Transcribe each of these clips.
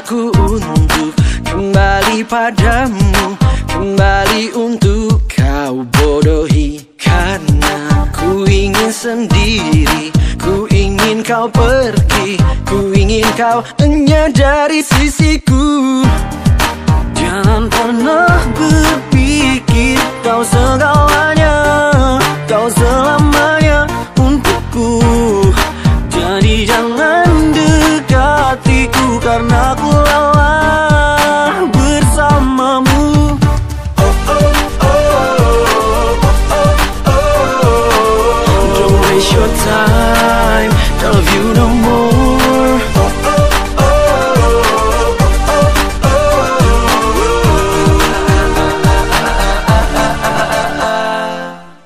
maksaku untuk kembali padamu Kembali untuk kau bodohi. Karena ku ingin sendiri Ku ingin kau pergi Ku ingin kau hanya dari sisiku. Jangan pernah berpikir kau segalanya Kau selamanya untukku. Jadi jangan time, don't love you no more.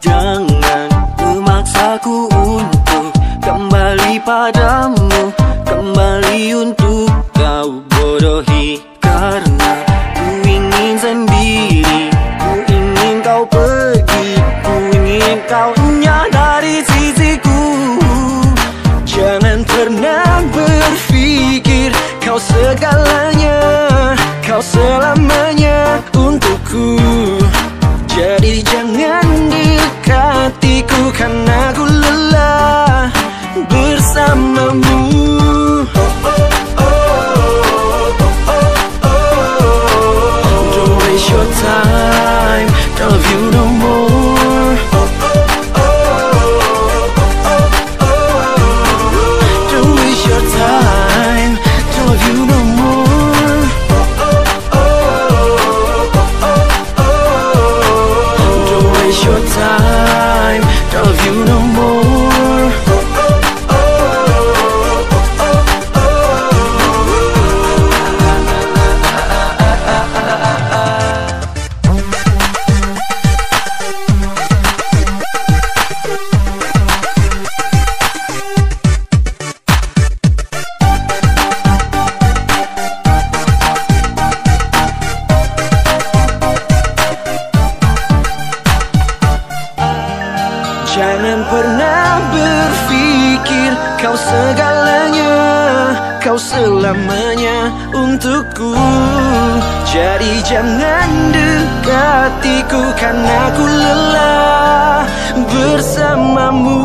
Jangan memaksaku untuk kembali padamu. Kembali untuk kau bodohi. Kau Jangan pernah berpikir kau segalanya Kau selamanya untukku. Jadi jangan dekatiku karena ku lelah bersamamu